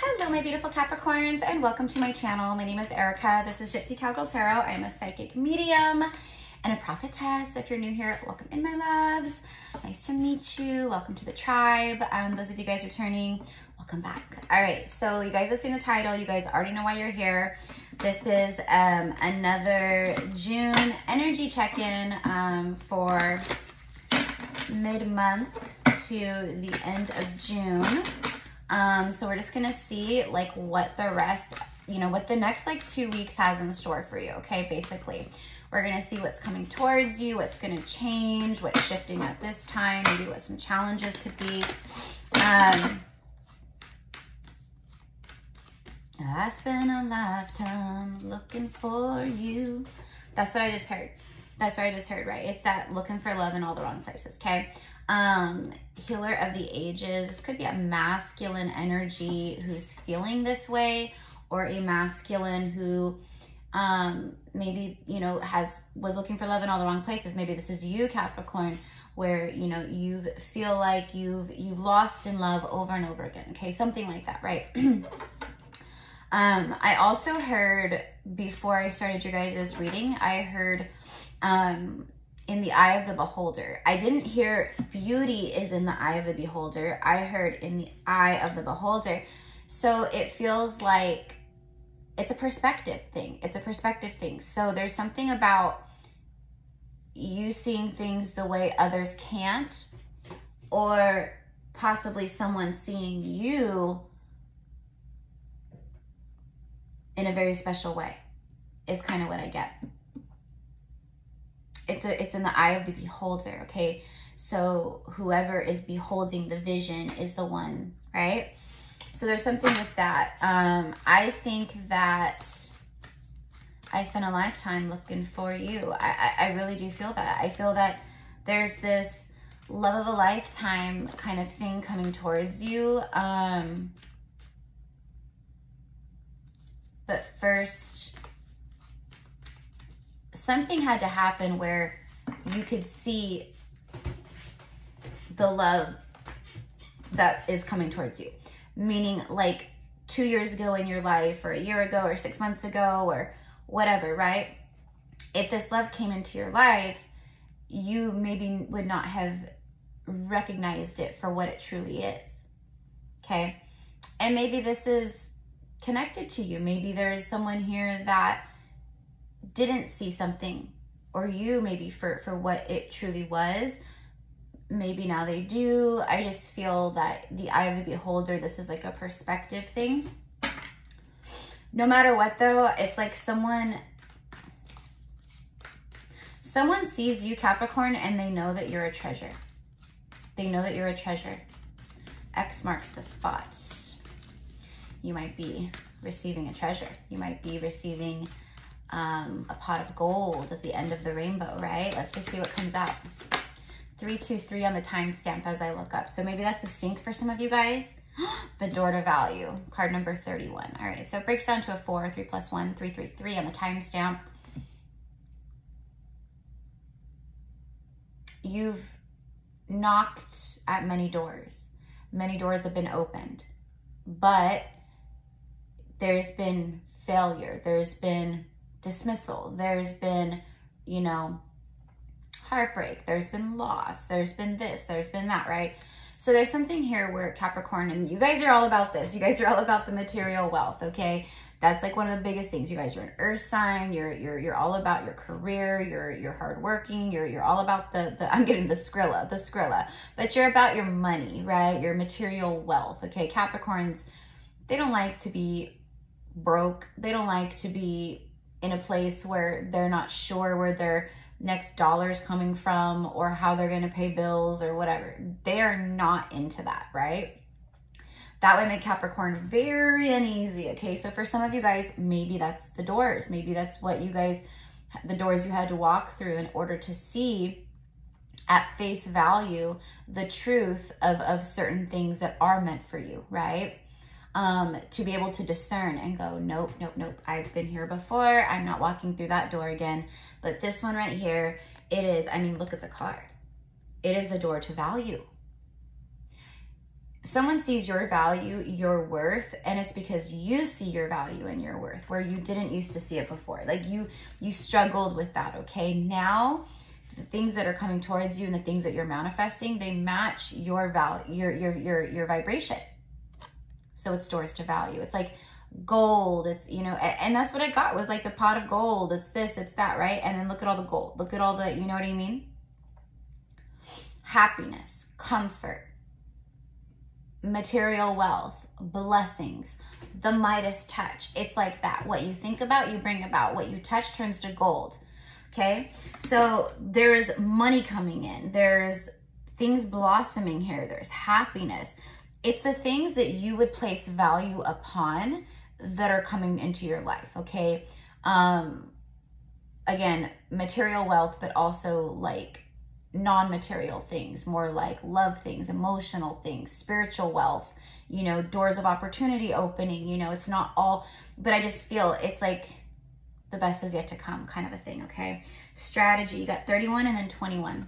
Hello, my beautiful Capricorns, and welcome to my channel. My name is Erica. This is Gypsy Cowgirl Tarot. I am a psychic medium and a prophetess. If you're new here, welcome in, my loves. Nice to meet you. Welcome to the tribe. Um, those of you guys returning, welcome back. All right, so you guys have seen the title. You guys already know why you're here. This is um, another June energy check-in um, for mid-month to the end of June. Um, so we're just gonna see like what the rest, you know, what the next like two weeks has in store for you, okay, basically. We're gonna see what's coming towards you, what's gonna change, what's shifting at this time, maybe what some challenges could be. Um, I spent a lifetime looking for you. That's what I just heard. That's what I just heard, right? It's that looking for love in all the wrong places, okay? Um, healer of the ages. This could be a masculine energy who's feeling this way, or a masculine who um, maybe you know has was looking for love in all the wrong places. Maybe this is you, Capricorn, where you know you feel like you've you've lost in love over and over again. Okay, something like that, right? um, I also heard before I started your guys' reading, I heard um, in the eye of the beholder. I didn't hear beauty is in the eye of the beholder. I heard in the eye of the beholder. So it feels like it's a perspective thing. It's a perspective thing. So there's something about you seeing things the way others can't, or possibly someone seeing you in a very special way, is kind of what I get it's a it's in the eye of the beholder okay? So whoever is beholding the vision is the one right? So there's something with that. Um i think that i spent a lifetime looking for you. I, I i really do feel that. I feel that there's this love of a lifetime kind of thing coming towards you um but first something had to happen where you could see the love that is coming towards you. Meaning, like two years ago in your life, or a year ago, or six months ago, or whatever, right? If this love came into your life, you maybe would not have recognized it for what it truly is. Okay. And maybe this is connected to you. Maybe there's someone here that didn't see something or you maybe for for what it truly was maybe now they do. I just feel that the eye of the beholder this is like a perspective thing. No matter what though it's like someone someone sees you capricorn and they know that you're a treasure. They know that you're a treasure. X marks the spot. You might be receiving a treasure. You might be receiving um, a pot of gold at the end of the rainbow, right? Let's just see what comes out. 323 on the timestamp as I look up. So maybe that's a sync for some of you guys. the door to value, card number 31. All right, so it breaks down to a 4, 3 plus 1, 333 on the timestamp. You've knocked at many doors. Many doors have been opened, but there's been failure. There's been dismissal. There's been, you know, heartbreak. There's been loss. There's been this. There's been that, right? So there's something here where Capricorn, and you guys are all about this. You guys are all about the material wealth, okay? That's like one of the biggest things. You guys are an earth sign. You're you're you're all about your career. You're you're hardworking. You're you're all about the the. I'm getting the Skrilla, the Skrilla. But you're about your money, right? Your material wealth. Okay, Capricorns, they don't like to be broke. They don't like to be in a place where they're not sure where their next dollar is coming from or how they're going to pay bills or whatever. They are not into that, right? That would make Capricorn very uneasy. Okay, so for some of you guys, maybe that's the doors. Maybe that's what you guys, the doors you had to walk through in order to see at face value the truth of, of certain things that are meant for you, right? Um, to be able to discern and go, nope, nope, nope. I've been here before. I'm not walking through that door again. But this one right here, it is, I mean, look at the card. It is the door to value. someone sees your value, your worth, and it's because you see your value and your worth where you didn't used to see it before. Like you you struggled with that, okay? Now the things that are coming towards you and the things that you're manifesting, they match your value, your your your your vibration. So it stores to value. It's like gold. It's, you know, and that's what I got was like the pot of gold. It's this, it's that, right? And then look at all the gold. Look at all the, you know what I mean? Happiness, comfort, material wealth, blessings, the Midas touch. It's like that. What you think about, you bring about. What you touch turns to gold. Okay? So there is money coming in. There's things blossoming here. There's happiness. It's the things that you would place value upon that are coming into your life. Okay? Um again, material wealth, but also like non-material things more like love things emotional things spiritual wealth you know doors of opportunity opening you know it's not all but i just feel it's like the best is yet to come kind of a thing okay strategy you got 31 and then 21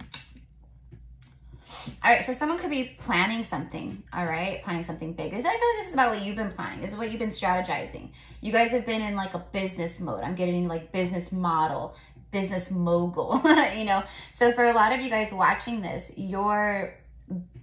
all right so someone could be planning something all right? Planning something big. This, i feel like this is about what you've been planning. This is what you've been strategizing. You guys have been in like a business mode. I'm getting like business model business mogul, you know? So for a lot of you guys watching this, your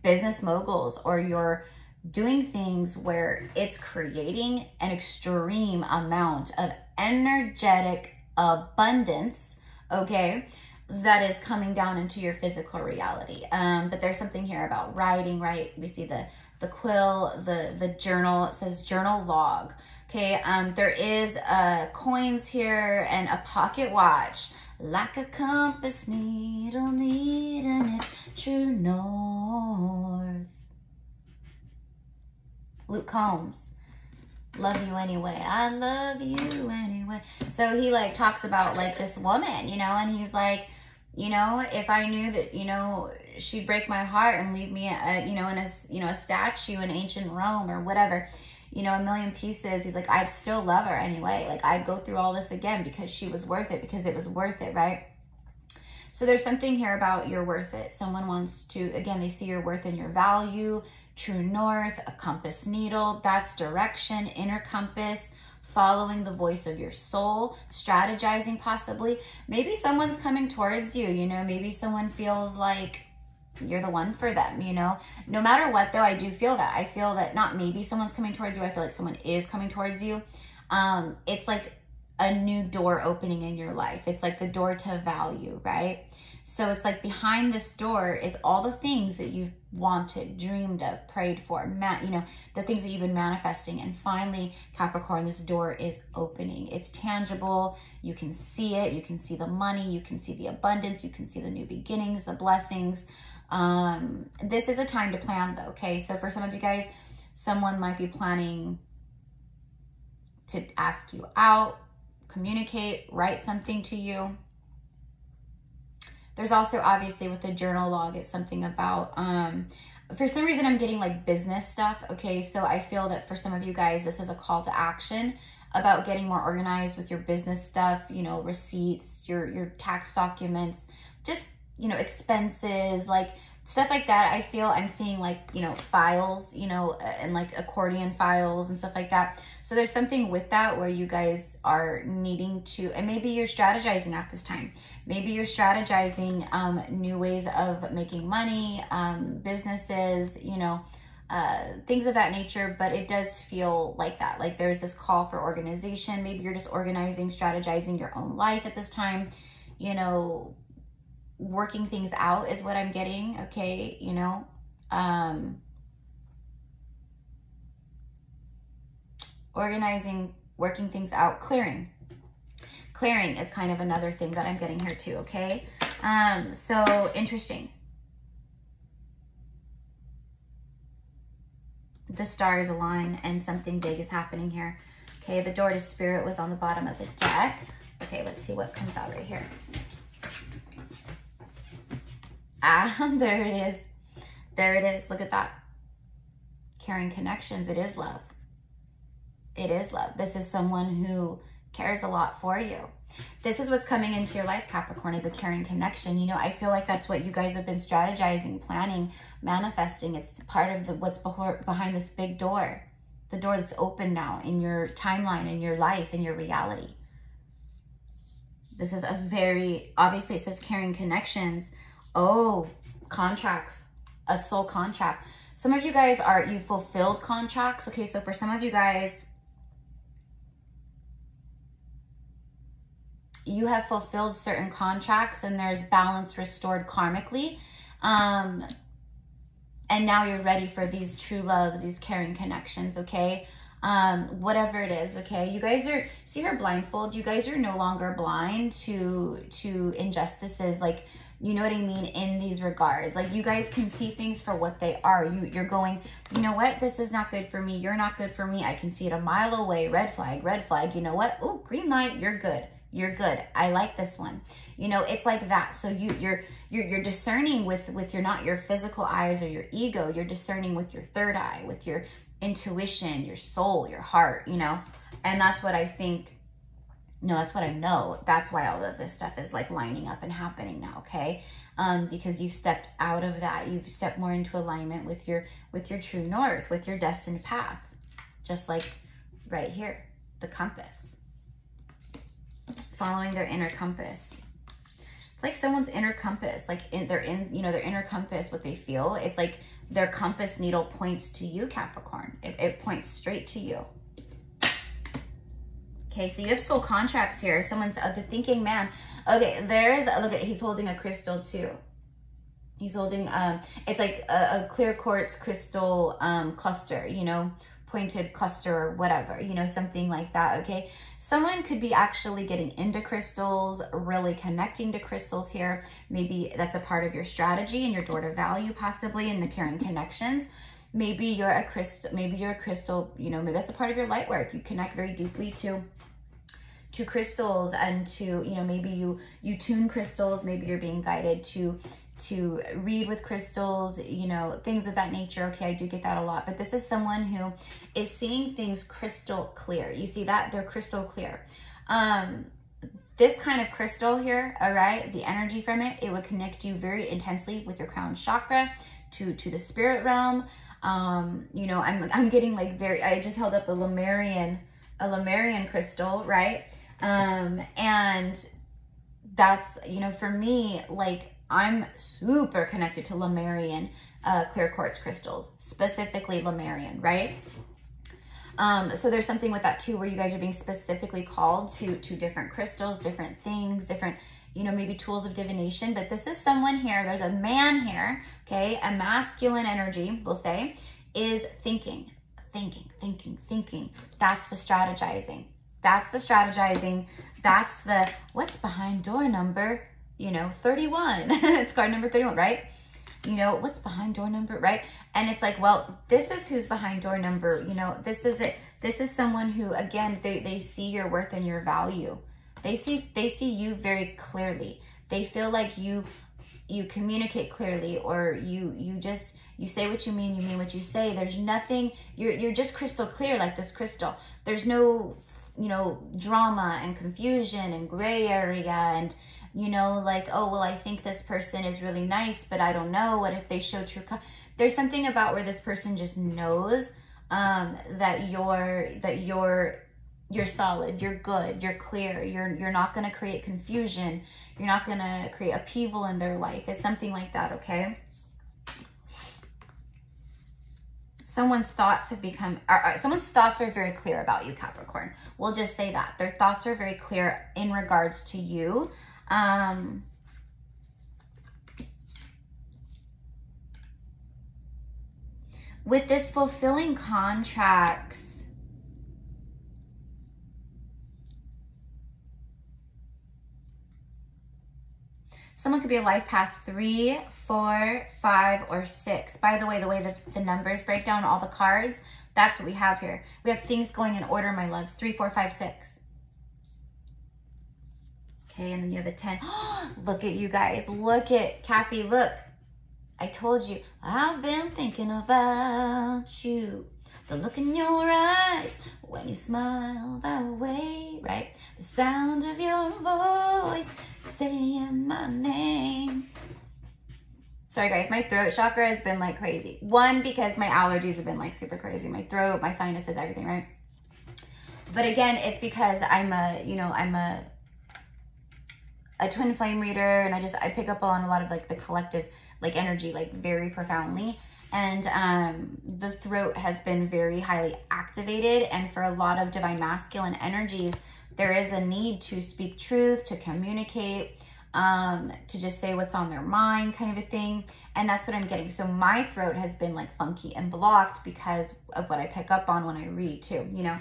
business moguls or you're doing things where it's creating an extreme amount of energetic abundance, okay? That is coming down into your physical reality. Um, but there's something here about writing, right? We see the the quill, the the journal. It says journal log. Okay, um, there is uh, coins here and a pocket watch, like a compass needle needing its true north. Luke Combs, love you anyway. I love you anyway. So he like talks about like this woman, you know, and he's like, you know, if I knew that, you know, she'd break my heart and leave me, a, you know, in a, you know, a statue in ancient Rome or whatever you know, a million pieces. He's like, I'd still love her anyway. Like, I'd go through all this again because she was worth it, because it was worth it, right? So there's something here about you're worth it. Someone wants to, again, they see your worth and your value, true north, a compass needle, that's direction, inner compass, following the voice of your soul, strategizing possibly. Maybe someone's coming towards you, you know, maybe someone feels like, you're the one for them, you know? No matter what, though, I do feel that. I feel that not maybe someone's coming towards you, I feel like someone is coming towards you. Um, it's like a new door opening in your life. It's like the door to value, right? So it's like behind this door is all the things that you've wanted, dreamed of, prayed for, ma- you know, the things that you've been manifesting. And finally, Capricorn, this door is opening. It's tangible. You can see it. You can see the money. You can see the abundance. You can see the new beginnings, the blessings. Um, this is a time to plan though, okay? So for some of you guys, someone might be planning to ask you out, communicate, write something to you. There's also obviously with the journal log, it's something about, um, for some reason I'm getting like business stuff. Okay. So I feel that for some of you guys, this is a call to action about getting more organized with your business stuff, you know, receipts, your, your tax documents, just you know, expenses, like stuff like that. I feel I'm seeing like, you know, files, you know, and like accordion files and stuff like that. So there's something with that where you guys are needing to, and maybe you're strategizing at this time. Maybe you're strategizing um, new ways of making money, um, businesses, you know, uh, things of that nature, but it does feel like that. Like there's this call for organization. Maybe you're just organizing, strategizing your own life at this time, you know, working things out is what I'm getting, okay, you know. Um organizing, working things out, clearing. Clearing is kind of another thing that I'm getting here too, okay? Um so interesting. The stars align and something big is happening here. Okay, the door to spirit was on the bottom of the deck. Okay, let's see what comes out right here. Ah, there it is. There it is. Look at that. Caring connections. It is love. It is love. This is someone who cares a lot for you. This is what's coming into your life, Capricorn, is a caring connection. You know, I feel like that's what you guys have been strategizing, planning, manifesting. It's part of the what's behind this big door, the door that's open now in your timeline, in your life, in your reality. This is a very, obviously it says caring connections. Oh, contracts, a soul contract. Some of you guys are, you fulfilled contracts. Okay, so for some of you guys, you have fulfilled certain contracts and there's balance restored karmically. Um, and now you're ready for these true loves, these caring connections, okay? Um, whatever it is, okay? You guys are, see her blindfold, you guys are no longer blind to, to injustices, like, you know what I mean, in these regards. Like, you guys can see things for what they are. You, you're going, you know what, this is not good for me, you're not good for me, I can see it a mile away, red flag, red flag, you know what, oh, green light, you're good. You're good. I like this one. You know it's like that. So you you're you're, you're discerning with with your not your physical eyes or your ego. You're discerning with your third eye with your intuition your soul your heart you know? And that's what i think no that's what i know. That's why all of this stuff is like lining up and happening now okay? Um because you've stepped out of that. You've stepped more into alignment with your with your true north with your destined path. Just like right here the compass. Following their inner compass. It's like someone's inner compass, like in their in, you know, their inner compass, what they feel. It's like their compass needle points to you, Capricorn. It, it points straight to you. Okay, so you have soul contracts here. Someone's uh, the thinking man. Okay, there is, look at, he's holding a crystal too. He's holding, um, it's like a, a clear quartz crystal um, cluster, you know, pointed cluster or whatever, you know, something like that, okay? Someone could be actually getting into crystals, really connecting to crystals here. Maybe that's a part of your strategy and your door to value possibly in the caring connections. Maybe you're a crystal, maybe you're a crystal, you know, maybe that's a part of your light work. You connect very deeply to to crystals and to you know maybe you you tune crystals maybe you're being guided to to read with crystals, you know, things of that nature. Okay, I do get that a lot, but this is someone who is seeing things crystal clear. You see that? They're crystal clear. Um, this kind of crystal here, all right, the energy from it, it would connect you very intensely with your crown chakra to, to the spirit realm. Um, you know, I'm, I'm getting like very, I just held up a Lemurian, a Lemurian crystal, right? Um, and that's, you know, for me, like I'm super connected to Lemurian uh, clear quartz crystals, specifically Lemurian, right? Um, so there's something with that too, where you guys are being specifically called to to different crystals, different things, different, you know, maybe tools of divination. But this is someone here. There's a man here, okay, a masculine energy, we'll say, is thinking, thinking, thinking, thinking. That's the strategizing. That's the strategizing. That's the what's behind door number you know, 31. it's card number 31, right? You know, what's behind door number, right? And it's like, well, this is who's behind door number. You know, this is it. This is someone who, again, they, they see your worth and your value. They see they see you very clearly. They feel like you you communicate clearly or you you just you say what you mean you mean what you say there's nothing you're you're just crystal clear like this crystal there's no you know drama and confusion and gray area and you know, like, oh, well, I think this person is really nice, but I don't know. What if they show true? There's something about where this person just knows um, that you're that you're you're solid, you're good, you're clear, you're you're not gonna create confusion, you're not gonna create upheaval in their life. It's something like that, okay? someone's thoughts have become are, someone's thoughts are very clear about you capricorn we'll just say that their thoughts are very clear in regards to you um, with this fulfilling contracts, Someone could be a life path three, four, five, or six. By the way, the way that the numbers break down all the cards, that's what we have here. We have things going in order, my loves. Three, four, five, six. Okay, and then you have a 10. look at you guys. Look at Cappy. Look. I told you, I've been thinking about you. The look in your eyes when you smile that way, right? The sound of your voice saying my name. Sorry guys, my throat chakra has been like crazy. One, because my allergies have been like super crazy. My throat, my sinuses, everything, right? But again, it's because I'm a, you know, I'm a a twin flame reader and I just I pick up on a lot of like the collective like energy like very profoundly. And um, the throat has been very highly activated and for a lot of divine masculine energies there is a need to speak truth to communicate um, to just say what's on their mind kind of a thing. And that's what i'm getting. So my throat has been like funky and blocked because of what i pick up on when i read too you know?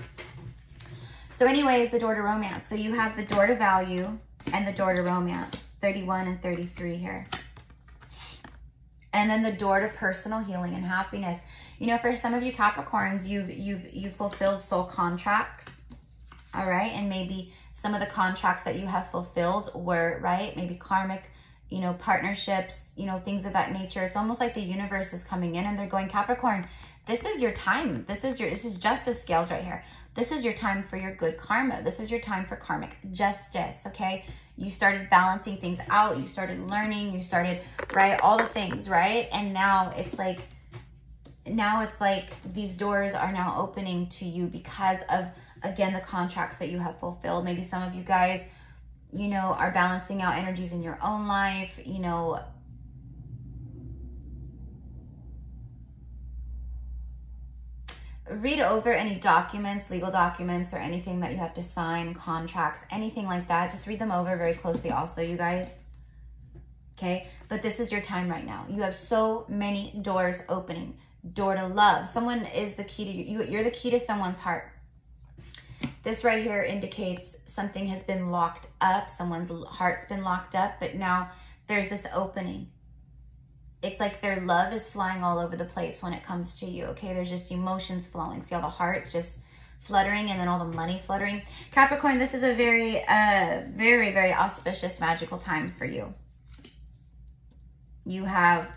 So anyways the door to romance. So you have the door to value and the door to romance 31 and 33 here and then the door to personal healing and happiness. You know, for some of you Capricorns, you've you've you've fulfilled soul contracts. All right? And maybe some of the contracts that you have fulfilled were, right? Maybe karmic, you know, partnerships, you know, things of that nature. It's almost like the universe is coming in and they're going, Capricorn, this is your time. This is your this is justice scales right here. This is your time for your good karma. This is your time for karmic justice, okay? You started balancing things out. You started learning. You started, right? All the things, right? And now it's like, now it's like these doors are now opening to you because of, again, the contracts that you have fulfilled. Maybe some of you guys, you know, are balancing out energies in your own life, you know, read over any documents, legal documents, or anything that you have to sign, contracts, anything like that. Just read them over very closely also, you guys. Okay, but this is your time right now. You have so many doors opening. Door to love. Someone is the key to you. You're the key to someone's heart. This right here indicates something has been locked up. Someone's heart's been locked up, but now there's this opening it's like their love is flying all over the place when it comes to you, okay? There's just emotions flowing. See all the hearts just fluttering and then all the money fluttering. Capricorn, this is a very, uh, very, very auspicious, magical time for you. You have,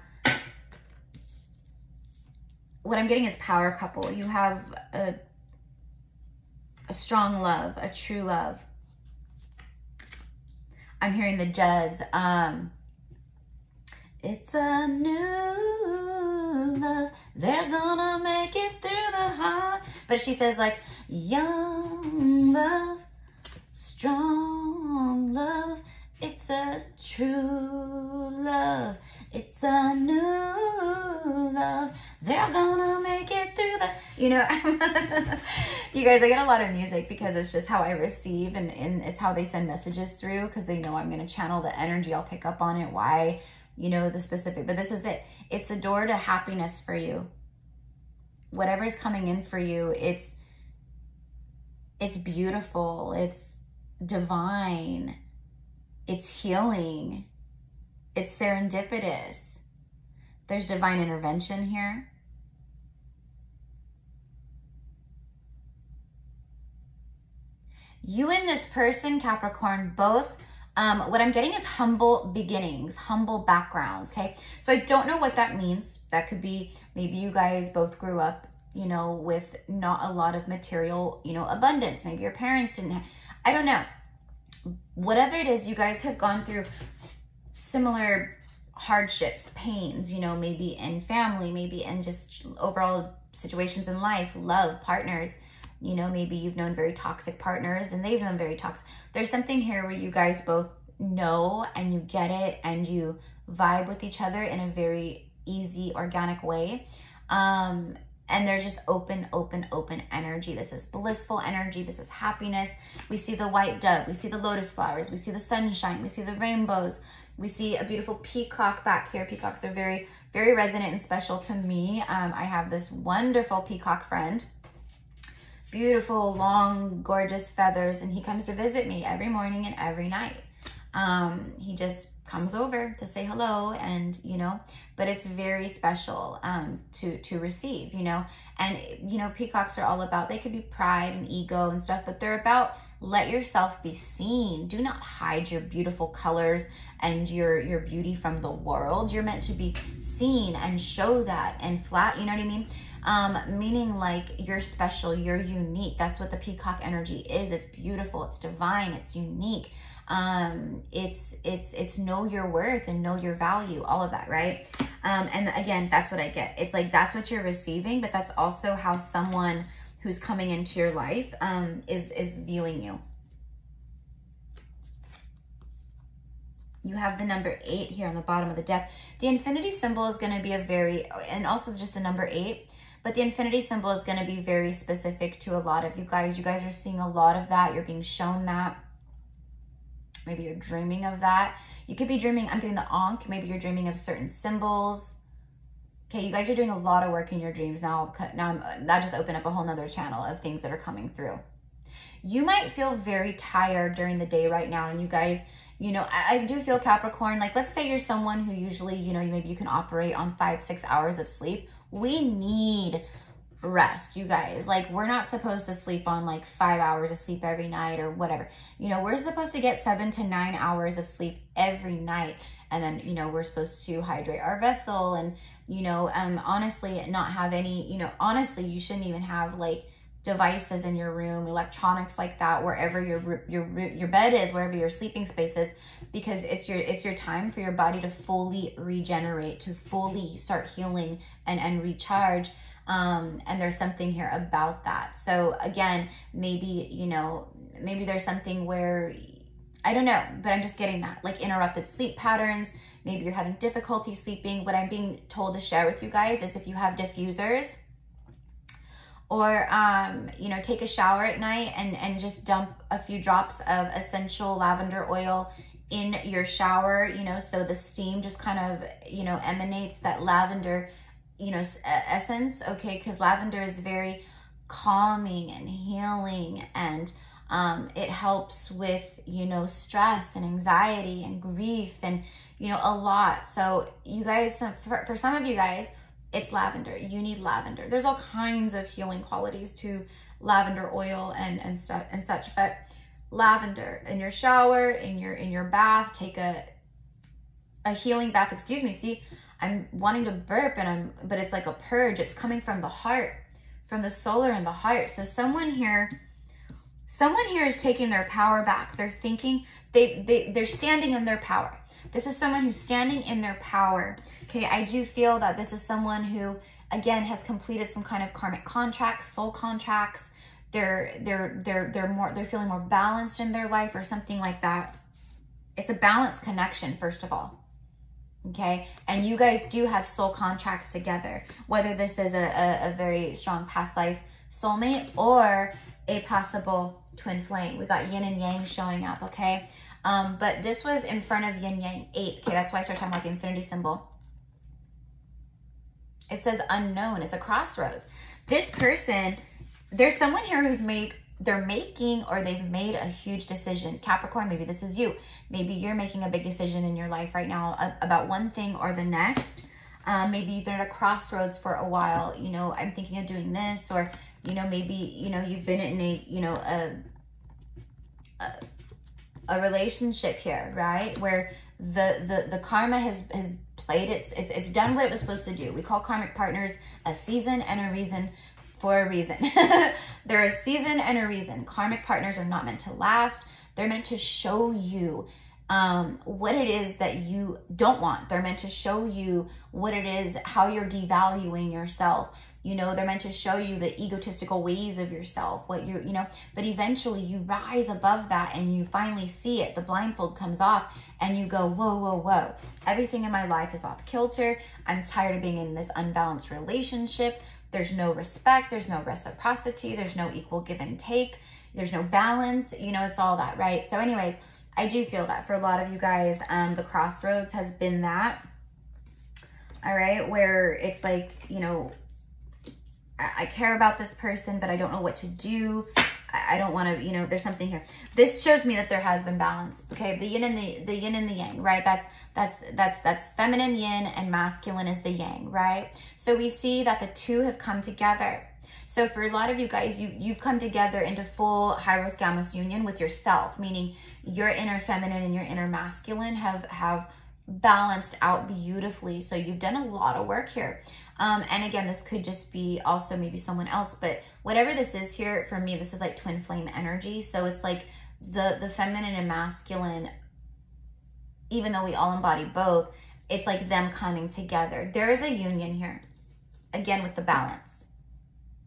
what I'm getting is power couple. You have a, a strong love, a true love. I'm hearing the Judds. Um, it's a new love. They're gonna make it through the heart. But she says like, young love, strong love. It's a true love. It's a new love. They're gonna make it through the, you know, you guys, I get a lot of music because it's just how I receive and, and it's how they send messages through because they know I'm to channel the energy. I'll pick up on it. Why? You know, the specific, but this is it. It's the door to happiness for you. Whatever is coming in for you, it's it's beautiful. It's divine. It's healing. It's serendipitous. There's divine intervention here. You and this person, Capricorn, both um, what I'm getting is humble beginnings, humble backgrounds, okay? So I don't know what that means. That could be maybe you guys both grew up, you know, with not a lot of material, you know, abundance. Maybe your parents didn't have, I don't know. Whatever it is, you guys have gone through similar hardships, pains, you know, maybe in family, maybe in just overall situations in life, love, partners, you know, maybe you've known very toxic partners and they've known very toxic. There's something here where you guys both know and you get it and you vibe with each other in a very easy, organic way. Um, and there's just open, open, open energy. This is blissful energy. This is happiness. We see the white dove. We see the lotus flowers. We see the sunshine. We see the rainbows. We see a beautiful peacock back here. Peacocks are very, very resonant and special to me. Um, I have this wonderful peacock friend beautiful, long, gorgeous feathers, and he comes to visit me every morning and every night. Um, he just comes over to say hello and, you know, but it's very special um, to to receive, you know. And you know, peacocks are all about they could be pride and ego and stuff, but they're about let yourself be seen. Do not hide your beautiful colors and your your beauty from the world. You're meant to be seen and show that and flat, you know what I mean? Um, meaning like you're special, you're unique. That's what the peacock energy is. It's beautiful, it's divine, it's unique. Um, it's it's it's know your worth and know your value all of that right? Um, and again that's what i get. It's like that's what you're receiving but that's also how someone who's coming into your life um, is is viewing you. You have the number eight here on the bottom of the deck. The infinity symbol is going to be a very and also just the number eight but the infinity symbol is going to be very specific to a lot of you guys you guys are seeing a lot of that you're being shown that Maybe you're dreaming of that. You could be dreaming, I'm getting the ankh. Maybe you're dreaming of certain symbols. Okay, you guys are doing a lot of work in your dreams now. Now I'm, that just opened up a whole nother channel of things that are coming through. You might feel very tired during the day right now, and you guys, you know, I, I do feel Capricorn. Like, let's say you're someone who usually, you know, maybe you can operate on five, six hours of sleep. We need rest, you guys. Like, we're not supposed to sleep on like five hours of sleep every night or whatever. You know, we're supposed to get seven to nine hours of sleep every night. And then, you know, we're supposed to hydrate our vessel and, you know, um, honestly, not have any, you know, honestly, you shouldn't even have like devices in your room, electronics like that, wherever your your your bed is, wherever your sleeping space is, because it's your it's your time for your body to fully regenerate, to fully start healing and and recharge. Um, and there's something here about that. So again, maybe, you know, maybe there's something where I don't know, but I'm just getting that like interrupted sleep patterns. Maybe you're having difficulty sleeping. What I'm being told to share with you guys is if you have diffusers or, um, you know, take a shower at night and, and just dump a few drops of essential lavender oil in your shower, you know, so the steam just kind of, you know, emanates that lavender you know, essence, okay, because lavender is very calming and healing and um, it helps with, you know, stress and anxiety and grief and, you know, a lot. So you guys, for, for some of you guys, it's lavender. You need lavender. There's all kinds of healing qualities to lavender oil and, and stuff and such, but lavender in your shower, in your, in your bath, take a, a healing bath, excuse me. See, I'm wanting to burp and I'm, but it's like a purge. It's coming from the heart, from the solar and the heart. So someone here, someone here is taking their power back. They're thinking, they, they, they're standing in their power. This is someone who's standing in their power. Okay, I do feel that this is someone who, again, has completed some kind of karmic contracts, soul contracts. They're, they're, they're, they're more, they're feeling more balanced in their life or something like that. It's a balanced connection, first of all okay and you guys do have soul contracts together whether this is a, a, a, very strong past life soulmate or a possible twin flame we got yin and yang showing up okay um but this was in front of yin yang eight okay that's why i started talking about the infinity symbol it says unknown it's a crossroads this person there's someone here who's made they're making or they've made a huge decision. Capricorn, maybe this is you. Maybe you're making a big decision in your life right now about one thing or the next. Um, maybe you've been at a crossroads for a while. You know, I'm thinking of doing this, or you know, maybe you know you've been in a you know a a, a relationship here, right? Where the the the karma has has played its it's it's done what it was supposed to do. We call karmic partners a season and a reason for a reason. They're a season and a reason. Karmic partners are not meant to last. They're meant to show you um, what it is that you don't want. They're meant to show you what it is, how you're devaluing yourself. You know, they're meant to show you the egotistical ways of yourself, what you're, you know, but eventually you rise above that and you finally see it. The blindfold comes off and you go, whoa, whoa, whoa. Everything in my life is off kilter. I'm tired of being in this unbalanced relationship. There's no respect, there's no reciprocity, there's no equal give and take, there's no balance. You know, it's all that, right? So, anyways, I do feel that for a lot of you guys, um, the crossroads has been that. All right, where it's like, you know, I, care about this person, but I don't know what to do. I don't want to, you know, there's something here. This shows me that there has been balance. Okay, the yin and the the yin and the yang, right? That's that's that's that's feminine yin and masculine is the yang, right? So we see that the two have come together. So for a lot of you guys, you you've come together into full Gamos union with yourself, meaning your inner feminine and your inner masculine have have balanced out beautifully. So you've done a lot of work here. Um, and again, this could just be also maybe someone else, but whatever this is here, for me, this is like twin flame energy. So it's like the, the feminine and masculine, even though we all embody both, it's like them coming together. There is a union here, again, with the balance.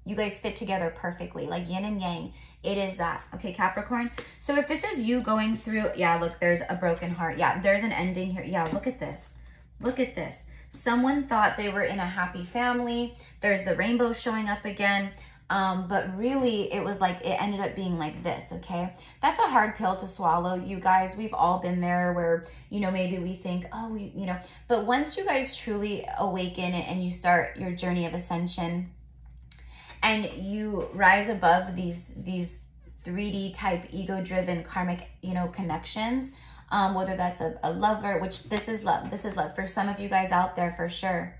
You guys fit together perfectly, like yin and yang. It is that. Okay, Capricorn. So if this is you going through, yeah, look, there's a broken heart. Yeah, there's an ending here. Yeah, look at this. Look at this. Someone thought they were in a happy family. There's the rainbow showing up again. Um, but really it was like it ended up being like this okay that's a hard pill to swallow you guys we've all been there where you know maybe we think oh we, you know but once you guys truly awaken and you start your journey of ascension and you rise above these these 3d type ego driven karmic you know connections um, whether that's a, a lover, which this is love. This is love for some of you guys out there for sure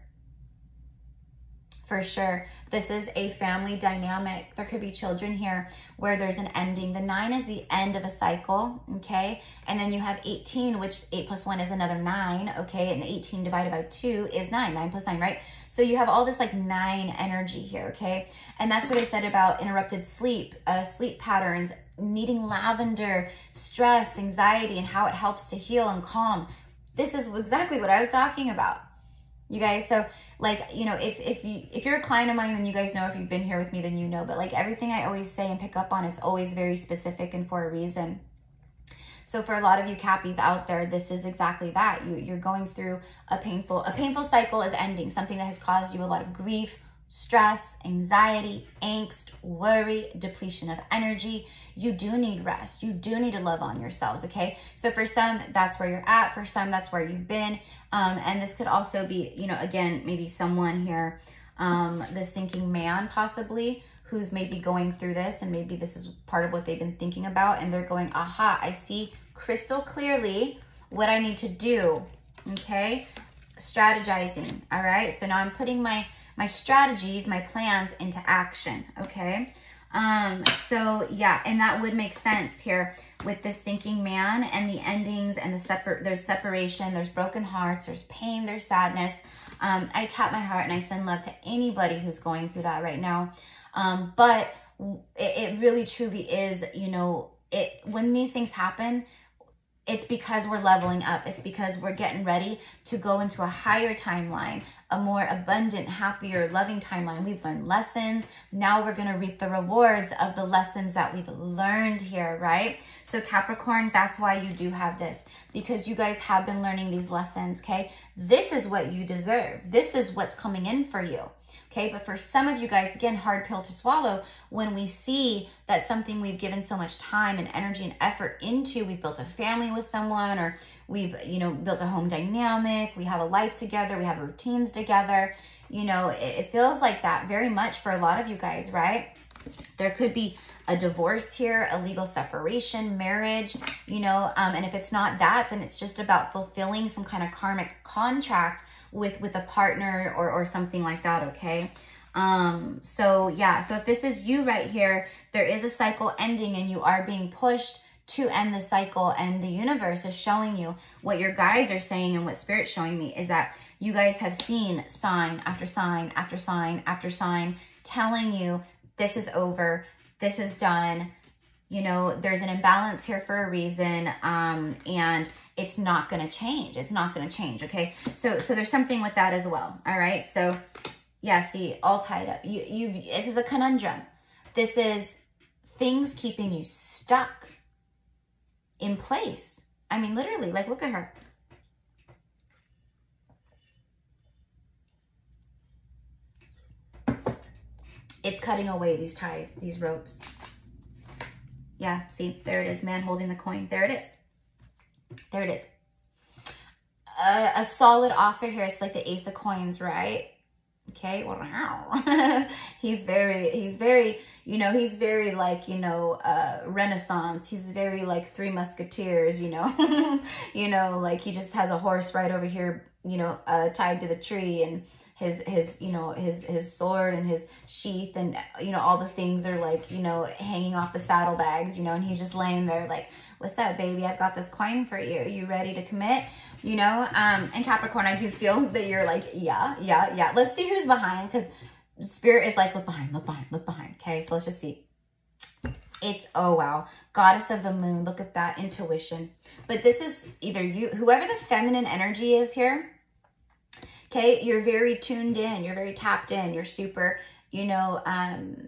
for sure. This is a family dynamic. There could be children here where there's an ending. The nine is the end of a cycle, okay? And then you have 18, which eight plus one is another nine, okay? And 18 divided by two is nine, nine plus nine, right? So you have all this like nine energy here, okay? And that's what I said about interrupted sleep, uh, sleep patterns, needing lavender, stress, anxiety, and how it helps to heal and calm. This is exactly what I was talking about you guys so like you know if if you if you're a client of mine then you guys know if you've been here with me then you know but like everything i always say and pick up on it's always very specific and for a reason. So for a lot of you cappies out there this is exactly that. You you're going through a painful a painful cycle is ending something that has caused you a lot of grief stress, anxiety, angst, worry, depletion of energy. You do need rest. You do need to love on yourselves, okay? So for some, that's where you're at. For some, that's where you've been. Um, and this could also be, you know, again, maybe someone here, um, this thinking man possibly, who's maybe going through this and maybe this is part of what they've been thinking about and they're going, aha, I see crystal clearly what I need to do, okay? Strategizing, all right? So now I'm putting my my strategies, my plans into action, okay? Um, so yeah, and that would make sense here with this thinking man and the endings and the separate, there's separation, there's broken hearts, there's pain, there's sadness. Um, I tap my heart and I send love to anybody who's going through that right now. Um, but it, it really truly is, you know, it, when these things happen, it's because we're leveling up. It's because we're getting ready to go into a higher timeline, a more abundant, happier, loving timeline. We've learned lessons. Now we're going to reap the rewards of the lessons that we've learned here, right? So, Capricorn, that's why you do have this because you guys have been learning these lessons, okay? This is what you deserve. This is what's coming in for you. Okay, but for some of you guys, again, hard pill to swallow when we see that something we've given so much time and energy and effort into, we've built a family with someone or we've, you know, built a home dynamic, we have a life together, we have routines together. You know, it, it feels like that very much for a lot of you guys, right? There could be a divorce here, a legal separation, marriage, you know, um, and if it's not that, then it's just about fulfilling some kind of karmic contract with with a partner or or something like that okay? Um so yeah so if this is you right here there is a cycle ending and you are being pushed to end the cycle and the universe is showing you what your guides are saying and what spirit's showing me is that you guys have seen sign after sign after sign after sign telling you this is over. This is done. You know there's an imbalance here for a reason um and it's not going to change. It's not going to change. Okay. So, so there's something with that as well. All right. So yeah, see all tied up. You, you've, this is a conundrum. This is things keeping you stuck in place. I mean, literally, like, look at her. It's cutting away these ties, these ropes. Yeah, see, there it is, man holding the coin. There it is. There it is. A, a solid offer here. It's like the ace of coins, right? Okay, wow. he's very, he's very, you know, he's very like, you know, uh, Renaissance. He's very like Three Musketeers, you know, you know, like he just has a horse right over here, you know, uh, tied to the tree and his, his, you know, his, his sword and his sheath and, you know, all the things are like, you know, hanging off the saddlebags, you know, and he's just laying there like, what's up, baby? I've got this coin for you. Are you ready to commit? You know, um, and Capricorn, I do feel that you're like, yeah, yeah, yeah. Let's see who's behind because spirit is like, look behind, look behind, look behind. Okay, so let's just see. It's, oh wow, goddess of the moon. Look at that intuition. But this is either you, whoever the feminine energy is here, okay, you're very tuned in, you're very tapped in, you're super, you know, um,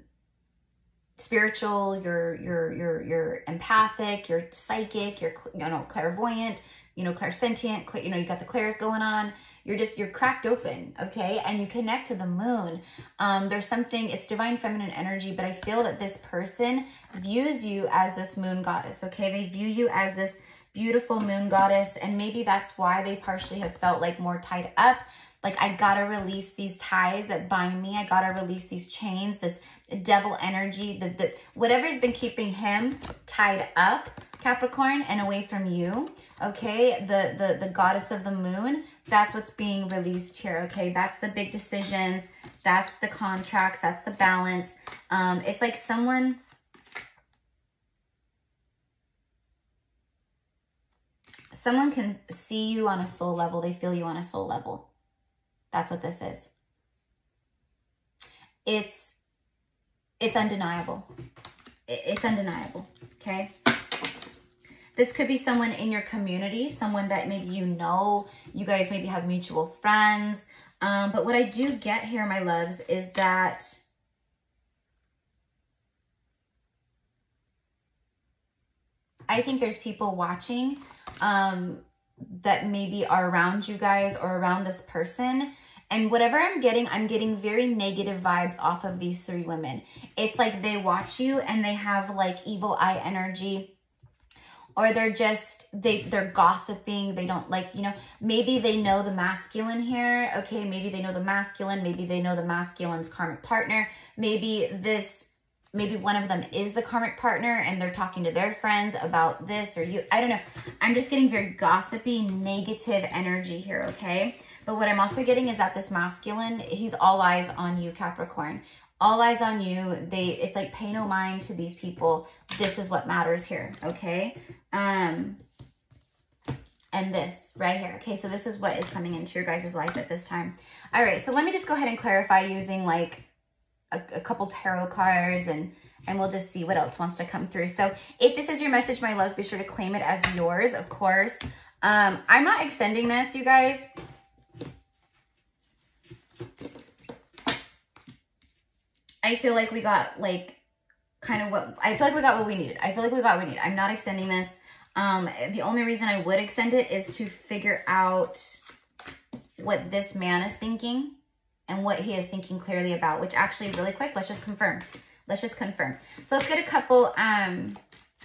spiritual, you're you're you're you're empathic, you're psychic, you're you know clairvoyant, you know clairsentient, you know you got the clairs going on. You're just you're cracked open, okay, and you connect to the moon. Um, there's something it's divine feminine energy, but I feel that this person views you as this moon goddess, okay? They view you as this beautiful moon goddess, and maybe that's why they partially have felt like more tied up like I gotta release these ties that bind me. I gotta release these chains, this devil energy, the, the whatever's been keeping him tied up, Capricorn, and away from you. Okay, the the the goddess of the moon. That's what's being released here. Okay, that's the big decisions. That's the contracts. That's the balance. Um, it's like someone. Someone can see you on a soul level. They feel you on a soul level that's what this is. It's it's undeniable. It's undeniable, okay? This could be someone in your community, someone that maybe you know, you guys maybe have mutual friends. Um, but what I do get here, my loves, is that I think there's people watching um, that maybe are around you guys or around this person and whatever I'm getting, I'm getting very negative vibes off of these three women. It's like they watch you and they have like evil eye energy. Or they're just they they're gossiping. They don't like you know maybe they know the masculine here okay? Maybe they know the masculine. Maybe they know the masculine's karmic partner. Maybe this maybe one of them is the karmic partner and they're talking to their friends about this or you. I don't know. I'm just getting very gossipy negative energy here okay but what I'm also getting is that this masculine, he's all eyes on you, Capricorn. All eyes on you. They it's like pay no mind to these people. This is what matters here, okay? Um and this right here. Okay, so this is what is coming into your guys' life at this time. All right, so let me just go ahead and clarify using like a, a couple tarot cards and and we'll just see what else wants to come through. So if this is your message, my loves, be sure to claim it as yours, of course. Um, I'm not extending this, you guys. I feel like we got like kind of what I feel like we got what we needed. I feel like we got what we need. I'm not extending this. Um, the only reason I would extend it is to figure out what this man is thinking and what he is thinking clearly about, which actually really quick, let's just confirm. Let's just confirm. So let's get a couple um,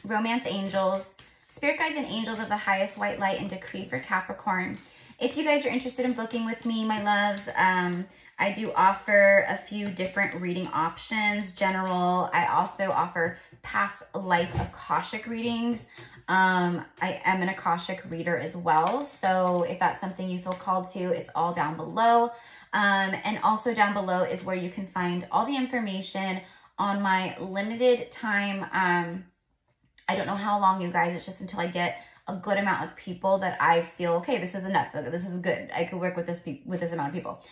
romance angels, spirit guides and angels of the highest white light and decree for Capricorn. If you guys are interested in booking with me, my loves, um, I do offer a few different reading options. General, I also offer past life Akashic readings. Um, I am an Akashic reader as well. So if that's something you feel called to, it's all down below. Um, and also down below is where you can find all the information on my limited time. Um, I don't know how long, you guys. It's just until I get a good amount of people that I feel okay. This is enough. This is good. I could work with this with this amount of people.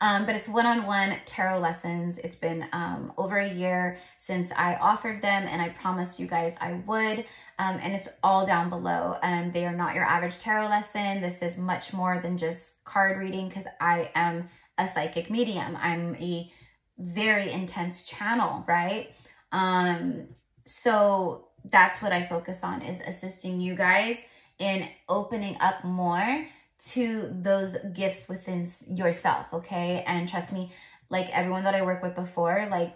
Um, but it's one-on-one tarot lessons. It's been um, over a year since I offered them and I promised you guys I would. Um, and it's all down below. Um, they are not your average tarot lesson. This is much more than just card reading because I am a psychic medium. I'm a very intense channel, right? Um, so that's what I focus on is assisting you guys in opening up more to those gifts within yourself, okay? And trust me, like everyone that I work with before, like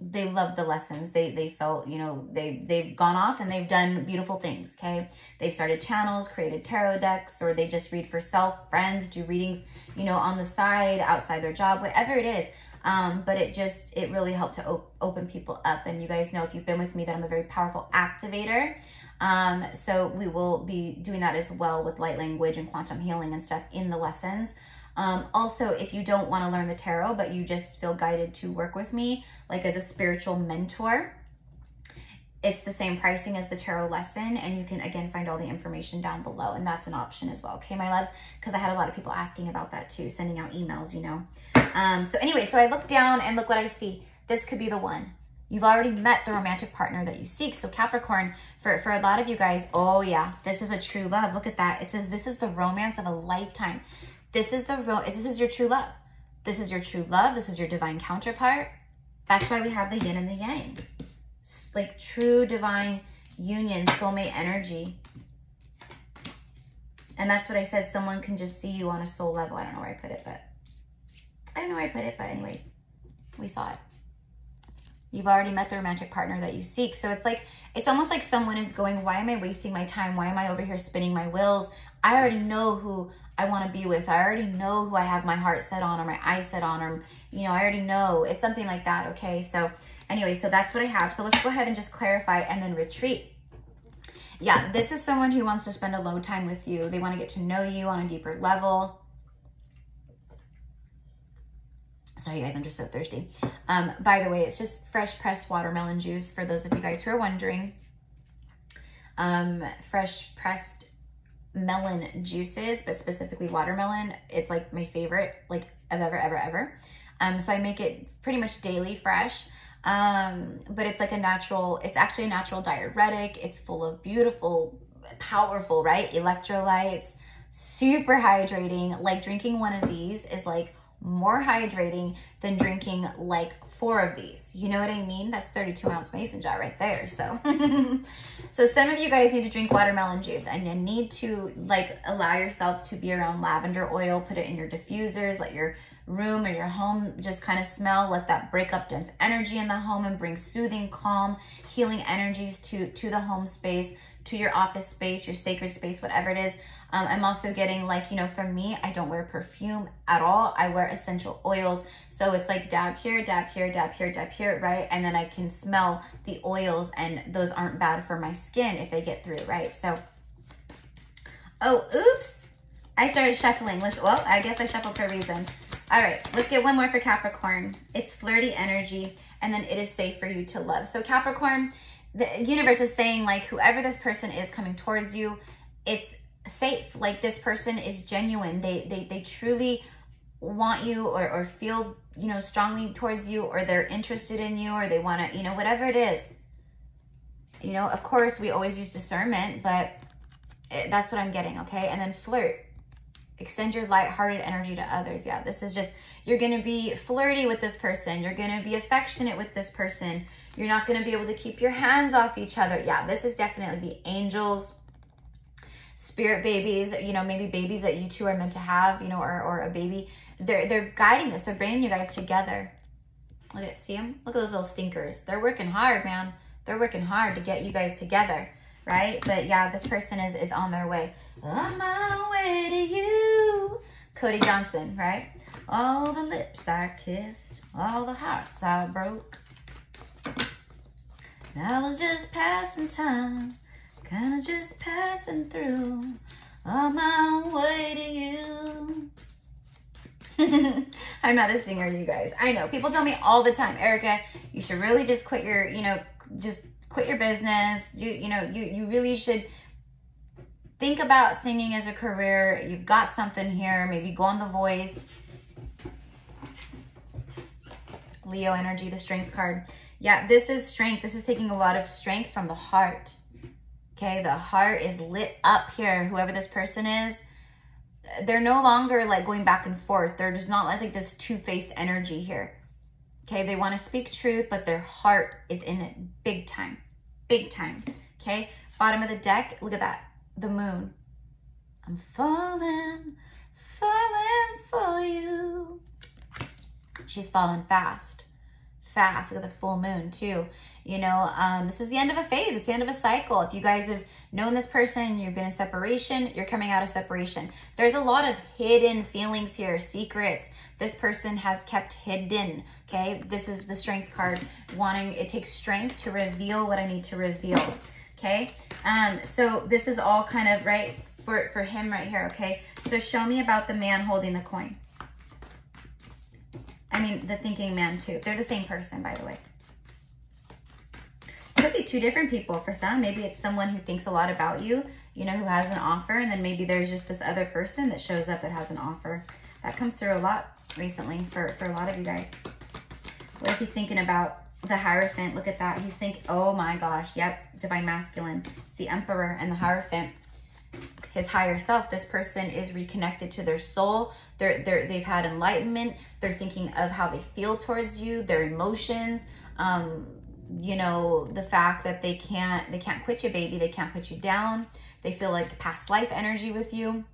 they love the lessons. They they felt, you know, they they've gone off and they've done beautiful things, okay? They've started channels, created tarot decks, or they just read for self, friends, do readings, you know, on the side, outside their job, whatever it is. Um, but it just, it really helped to op- open people up. And you guys know if you've been with me that I'm a very powerful activator. Um, so we will be doing that as well with light language and quantum healing and stuff in the lessons. Um, also, if you don't want to learn the tarot, but you just feel guided to work with me, like as a spiritual mentor, it's the same pricing as the tarot lesson. And you can, again, find all the information down below. And that's an option as well. Okay, my loves? Because I had a lot of people asking about that too, sending out emails, you know. Um, so anyway, so I look down and look what I see. This could be the one. You've already met the romantic partner that you seek. So Capricorn, for, for a lot of you guys, oh yeah, this is a true love. Look at that. It says this is the romance of a lifetime. This is the real, this is your true love. This is your true love. This is your divine counterpart. That's why we have the yin and the yang. Like true divine union, soulmate energy. And that's what I said. Someone can just see you on a soul level. I don't know where I put it, but I don't know where I put it, but anyways, we saw it. You've already met the romantic partner that you seek. So it's like, it's almost like someone is going, why am I wasting my time? Why am I over here spinning my wheels? I already know who I want to be with. I already know who I have my heart set on or my eyes set on or, you know, I already know. It's something like that, okay? So anyway, so that's what I have. So let's go ahead and just clarify and then retreat. Yeah, this is someone who wants to spend a low time with you. They want to get to know you on a deeper level. Sorry, guys, I'm just so thirsty. Um, by the way, it's just fresh pressed watermelon juice for those of you guys who are wondering. Um, fresh pressed melon juices, but specifically watermelon. It's like my favorite, like of ever, ever, ever. Um, so I make it pretty much daily fresh. Um, but it's like a natural, it's actually a natural diuretic. It's full of beautiful, powerful, right? Electrolytes, super hydrating. Like drinking one of these is like more hydrating than drinking like four of these. You know what I mean? That's 32 ounce mason jar right there. So, so some of you guys need to drink watermelon juice and you need to like allow yourself to be around lavender oil, put it in your diffusers, let your room or your home just kind of smell, let that break up dense energy in the home and bring soothing, calm, healing energies to, to the home space to your office space, your sacred space, whatever it is. Um, I'm also getting like, you know, for me, I don't wear perfume at all. I wear essential oils. So it's like dab here, dab here, dab here, dab here, right? And then I can smell the oils and those aren't bad for my skin if they get through, right? So, oh, oops. I started shuffling. Well, I guess I shuffled for a reason. All right, let's get one more for Capricorn. It's flirty energy, and then it is safe for you to love. So Capricorn, the universe is saying like whoever this person is coming towards you, it's safe. Like this person is genuine. They they they truly want you or, or feel, you know, strongly towards you or they're interested in you or they want to, you know, whatever it is. You know, of course, we always use discernment, but it, that's what I'm getting, okay? And then flirt. Extend your light-hearted energy to others. Yeah, this is just, you're going to be flirty with this person. You're going to be affectionate with this person. You're not going to be able to keep your hands off each other. Yeah, this is definitely the angels, spirit babies, you know, maybe babies that you two are meant to have, you know, or, or a baby. They're, they're guiding us. They're bringing you guys together. Look at, see them? Look at those little stinkers. They're working hard, man. They're working hard to get you guys together, right? But yeah, this person is, is on their way. On my way to you. Cody Johnson, right? All the lips I kissed, all the hearts I broke. I was just passing time, kinda just passing through, on my way to you. I'm not a singer, you guys. I know. People tell me all the time, Erica, you should really just quit your, you know, just quit your business. You, you know, you, you really should think about singing as a career. You've got something here. Maybe go on The Voice. Leo energy, the strength card. Yeah, this is strength. This is taking a lot of strength from the heart. Okay, the heart is lit up here. Whoever this person is, they're no longer like going back and forth. They're just not like this two-faced energy here. Okay, they want to speak truth, but their heart is in it big time. Big time. Okay, bottom of the deck, look at that. The moon. I'm falling, falling for you. She's falling fast fast. Look at the full moon too. You know, um, this is the end of a phase. It's the end of a cycle. If you guys have known this person, you've been in separation, you're coming out of separation. There's a lot of hidden feelings here, secrets. This person has kept hidden. Okay, this is the strength card. Wanting it takes strength to reveal what I need to reveal. Okay, um, so this is all kind of right for for him right here. Okay, so show me about the man holding the coin. I mean, the thinking man too. They're the same person, by the way could be two different people for some. Maybe it's someone who thinks a lot about you, you know, who has an offer, and then maybe there's just this other person that shows up that has an offer. That comes through a lot recently for, for a lot of you guys. What is he thinking about? The Hierophant, look at that. He's thinking, oh my gosh, yep, Divine Masculine. It's the Emperor and the Hierophant his higher self. This person is reconnected to their soul. They're, they're, they've had enlightenment. They're thinking of how they feel towards you, their emotions, um, you know the fact that they can't they can't quit you baby they can't put you down they feel like past life energy with you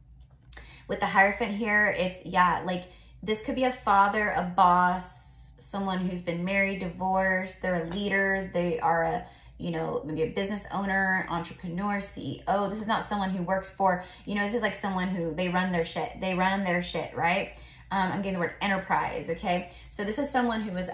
with the hierophant here it's yeah like this could be a father a boss someone who's been married divorced they're a leader they are a you know maybe a business owner entrepreneur ceo this is not someone who works for you know this is like someone who they run their shit they run their shit right um, I'm getting the word enterprise. Okay, so this is someone who is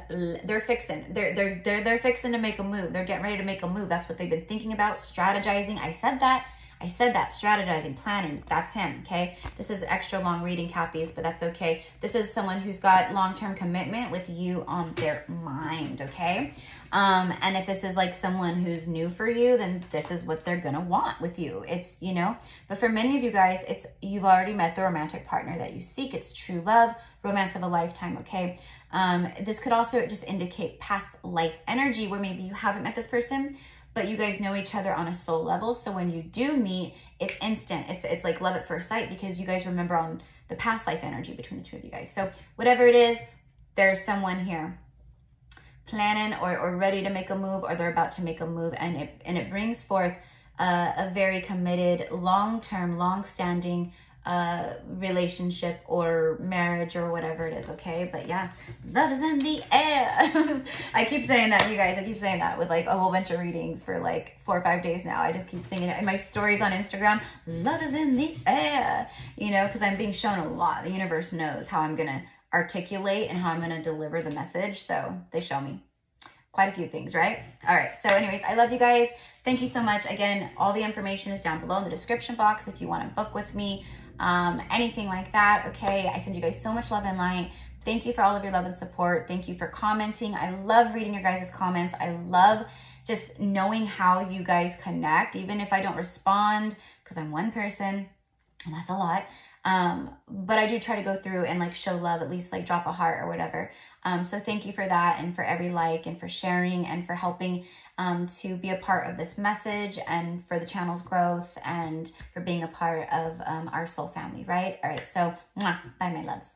they're fixing, they're they're they're they're fixing to make a move. They're getting ready to make a move. That's what they've been thinking about, strategizing. I said that. I said that, strategizing, planning, that's him, okay? This is extra long reading copies, but that's okay. This is someone who's got long-term commitment with you on their mind, okay? Um, and if this is like someone who's new for you, then this is what they're gonna want with you. It's, you know, but for many of you guys, it's you've already met the romantic partner that you seek. It's true love, romance of a lifetime, okay? Um, this could also just indicate past life energy where maybe you haven't met this person, but you guys know each other on a soul level. So when you do meet, it's instant. It's it's like love at first sight because you guys remember on the past life energy between the two of you guys. So whatever it is, there's someone here planning or, or ready to make a move or they're about to make a move and it and it brings forth uh, a very committed long-term long-standing uh, relationship or marriage or whatever it is, okay? But yeah, love is in the air. I keep saying that, you guys. I keep saying that with like a whole bunch of readings for like four or five days now. I just keep singing it in my stories on Instagram. Love is in the air, you know, because I'm being shown a lot. The universe knows how I'm going to articulate and how I'm going to deliver the message. So they show me quite a few things, right? All right. So anyways, I love you guys. Thank you so much. Again, all the information is down below in the description box if you want to book with me um, anything like that. Okay, I send you guys so much love and light. Thank you for all of your love and support. Thank you for commenting. I love reading your guys' comments. I love just knowing how you guys connect, even if I don't respond, because I'm one person, and that's a lot. Um, but I do try to go through and like show love, at least like drop a heart or whatever. Um, so thank you for that and for every like and for sharing and for helping um, to be a part of this message and for the channel's growth and for being a part of um, our soul family, right? All right, so mwah, bye, my loves.